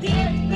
dear.